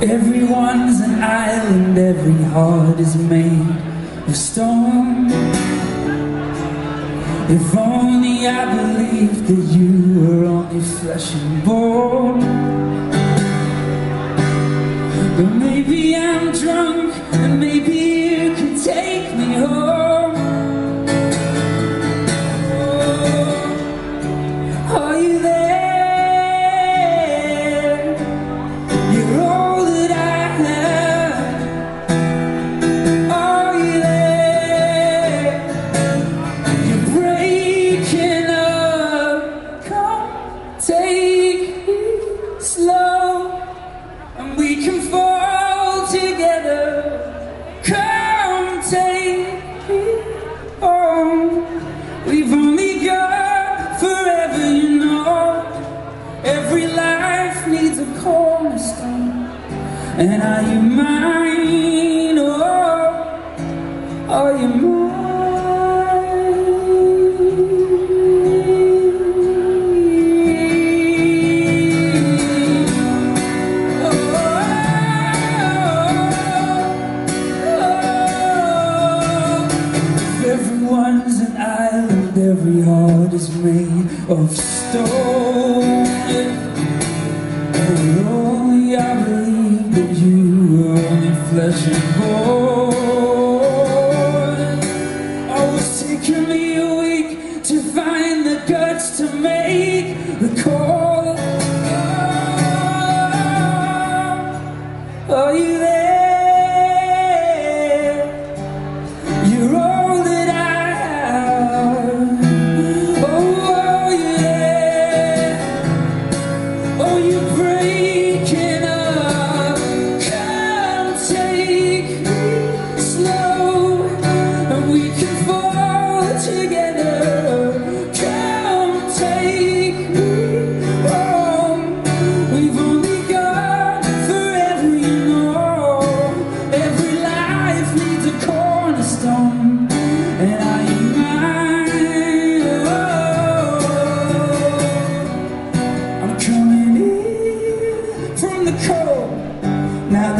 Everyone's an island, every heart is made of stone. If only I believed that you were only flesh and bone. And are you mine, oh, are you mine? Oh, oh, oh, oh. Everyone's an island, every heart is made of stone. Oh, oh, oh. let you go.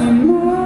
ima